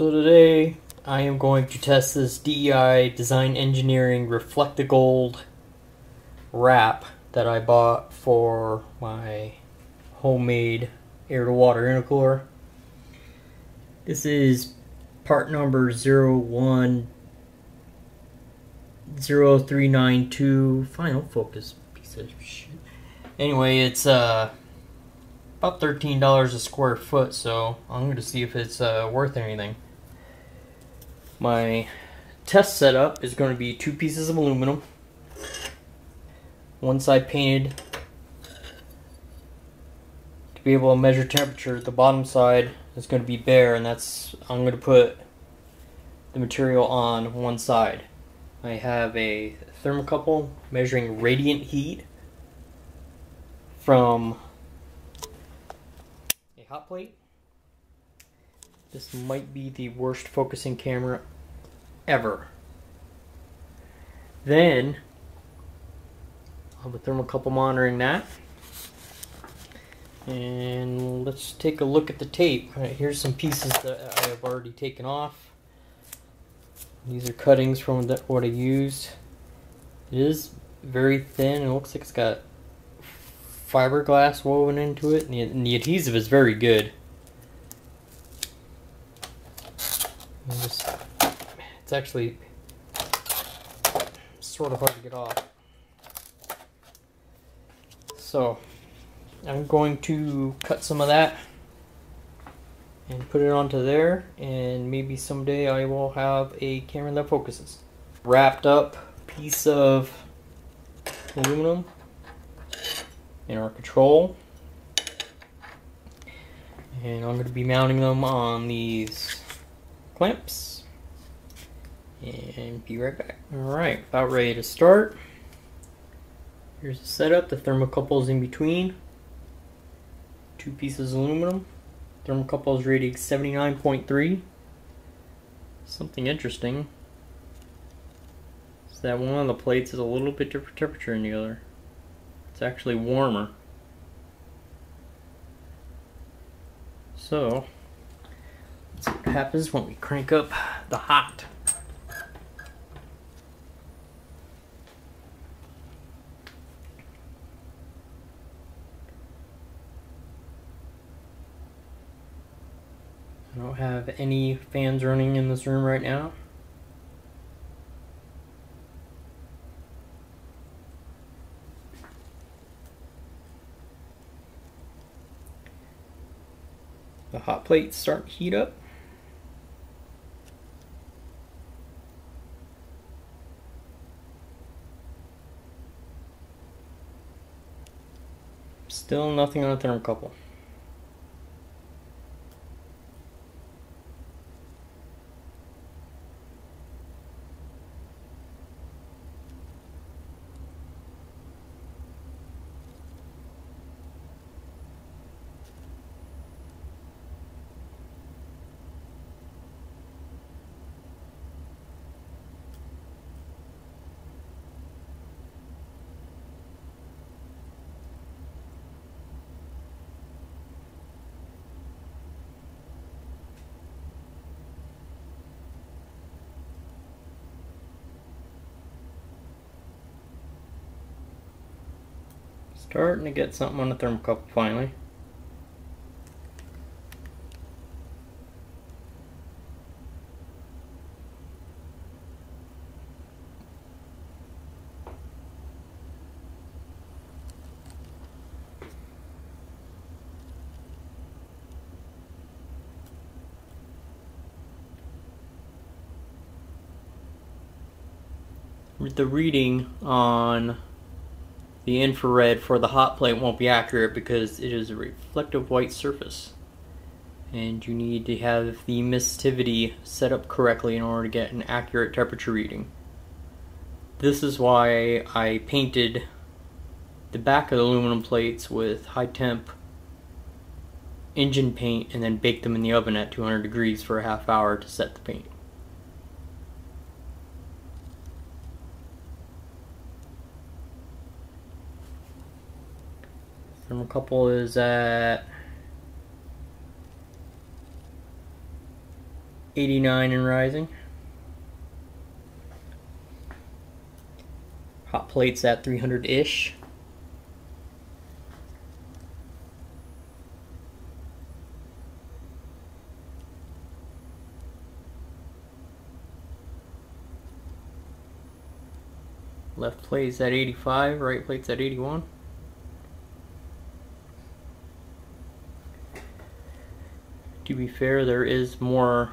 So today I am going to test this DEI Design Engineering Reflect-A-Gold wrap that I bought for my homemade air to water intercooler. This is part number 010392 final focus piece of shit. Anyway, it's uh about $13 a square foot, so I'm going to see if it's uh, worth anything. My test setup is going to be two pieces of aluminum. One side painted to be able to measure temperature. The bottom side is going to be bare, and that's I'm going to put the material on one side. I have a thermocouple measuring radiant heat from a hot plate. This might be the worst focusing camera ever. Then, I'll have a thermocouple monitoring that. And let's take a look at the tape. Right, here's some pieces that I have already taken off. These are cuttings from the, what I used. It is very thin. It looks like it's got fiberglass woven into it, and the, and the adhesive is very good. Just, it's actually sort of hard to get off. So, I'm going to cut some of that and put it onto there, and maybe someday I will have a camera that focuses. Wrapped up piece of aluminum in our control. And I'm going to be mounting them on these clamps. And be right back. Alright, about ready to start. Here's the setup. The thermocouple is in between. Two pieces of aluminum. Thermocouple is rated 79.3. Something interesting is that one of the plates is a little bit different temperature than the other. It's actually warmer. So, see what happens when we crank up the hot. I don't have any fans running in this room right now. The hot plate's starting to heat up. Still nothing on the thermocouple. Starting to get something on the thermocouple finally. The reading on the infrared for the hot plate won't be accurate because it is a reflective white surface. And you need to have the emissivity set up correctly in order to get an accurate temperature reading. This is why I painted the back of the aluminum plates with high temp engine paint and then baked them in the oven at 200 degrees for a half hour to set the paint. Thermocouple is at 89 and rising. Hot plates at 300-ish. Left plate's at 85, right plate's at 81. To be fair, there is more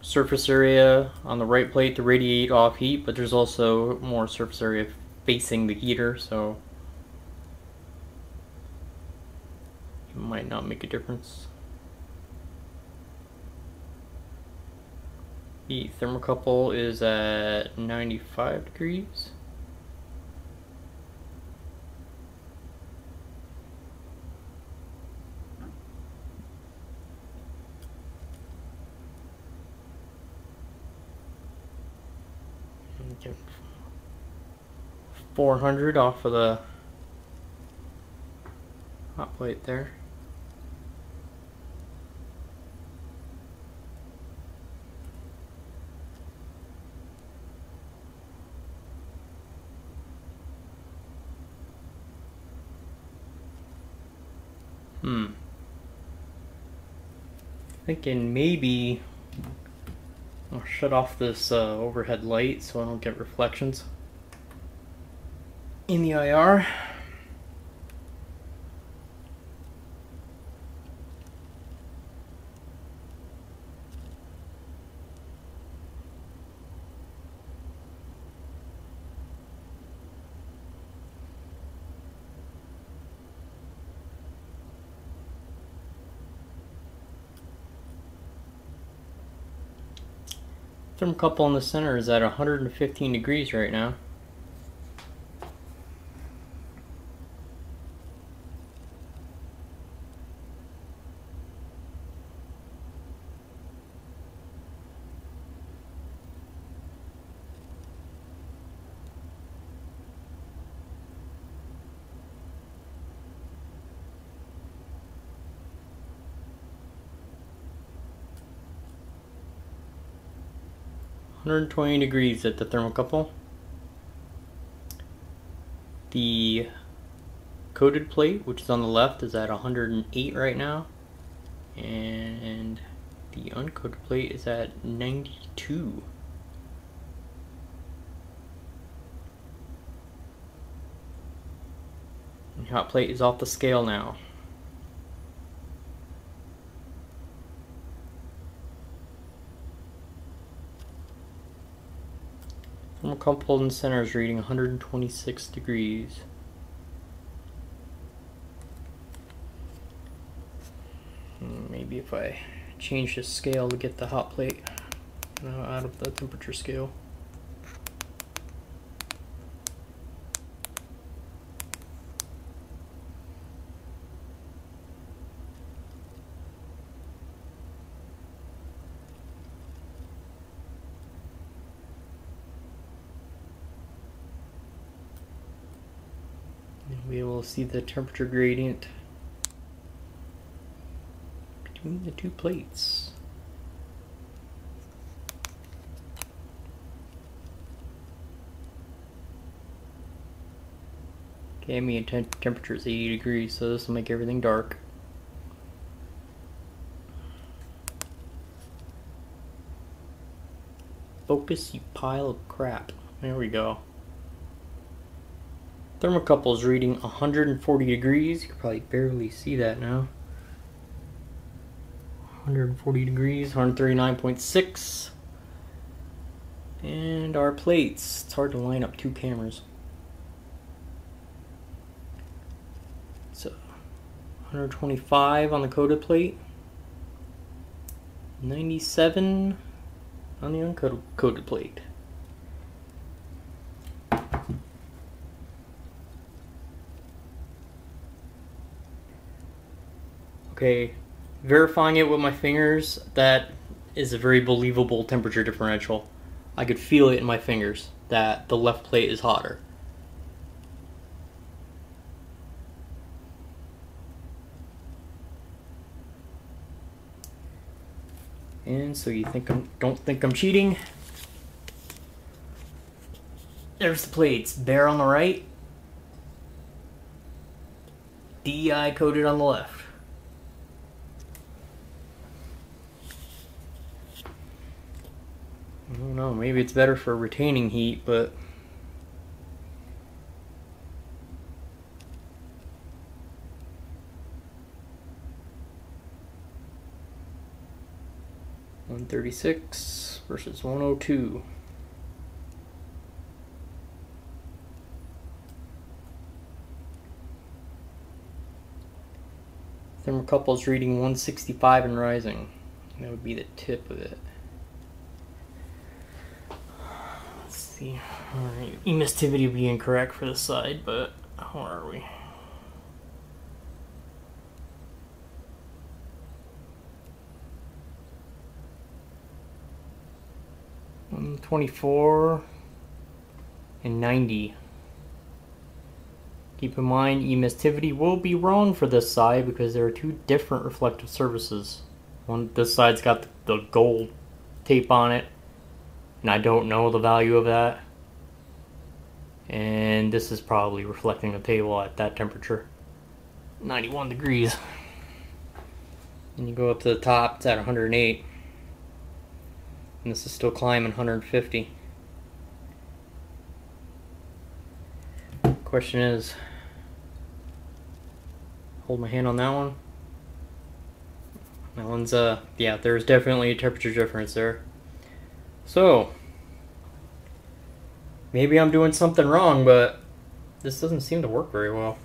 surface area on the right plate to radiate off heat, but there's also more surface area facing the heater, so it might not make a difference. The thermocouple is at 95 degrees. Get 400 off of the hot plate there. Hmm. Thinking maybe I'll shut off this uh, overhead light so I don't get reflections in the IR. Thermocouple in the center is at 115 degrees right now. Hundred and twenty degrees at the thermocouple. The coated plate, which is on the left, is at 108 right now. And the uncoated plate is at 92. And hot plate is off the scale now. Thermocouple in center is reading 126 degrees. Hmm, maybe if I change the scale to get the hot plate uh, out of the temperature scale. We will see the temperature gradient between the two plates. Okay, ambient te temperature is 80 degrees, so this will make everything dark. Focus, you pile of crap. There we go. Thermocouple is reading 140 degrees. You can probably barely see that now. 140 degrees, 139.6. And our plates. It's hard to line up two cameras. So 125 on the coated plate. 97 on the uncoated plate. Okay, verifying it with my fingers, that is a very believable temperature differential. I could feel it in my fingers that the left plate is hotter. And so you think I'm don't think I'm cheating? There's the plates. Bare on the right. DEI coated on the left. I don't know, maybe it's better for retaining heat, but One thirty six versus one oh two. Thermocouple's reading 165 and rising. That would be the tip of it. Let's see. Alright, emissivity would be incorrect for this side, but how are we? One twenty-four and ninety. Keep in mind, emissivity will be wrong for this side because there are two different reflective surfaces. One, this side's got the gold tape on it, and I don't know the value of that. And this is probably reflecting the table at that temperature, 91 degrees. And you go up to the top, it's at 108. And this is still climbing 150. Question is, hold my hand on that one. That one's, uh, yeah, there's definitely a temperature difference there. So, maybe I'm doing something wrong, but this doesn't seem to work very well.